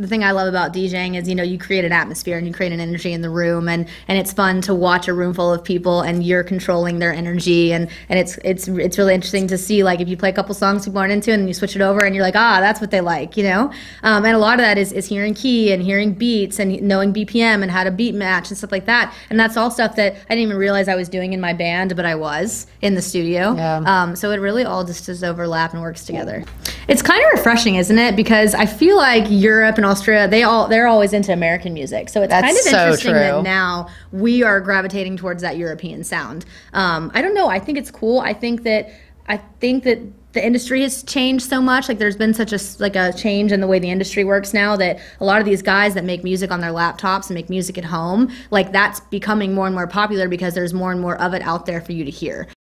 the thing I love about DJing is you know you create an atmosphere and you create an energy in the room and and it's fun to watch a room full of people and you're controlling their energy and and it's it's it's really interesting to see like if you play a couple songs people aren't into and you switch it over and you're like ah that's what they like you know? Um, and a lot of that is is hearing key and hearing beats and knowing BPM and how to beat match and stuff like that and that's all stuff that I didn't even realize I was doing in my band but I was in the studio. Yeah. um, so it really all just does overlap and works together it's kind of refreshing isn't it because I feel like Europe and Austria they all they're always into American music so it's That's kind of so interesting true. that now we are gravitating towards that European sound. Um, I don't know. I think it's cool. I think that I think that the industry has changed so much. Like there's been such a like a change in the way the industry works now that a lot of these guys that make music on their laptops and make music at home, like that's becoming more and more popular because there's more and more of it out there for you to hear.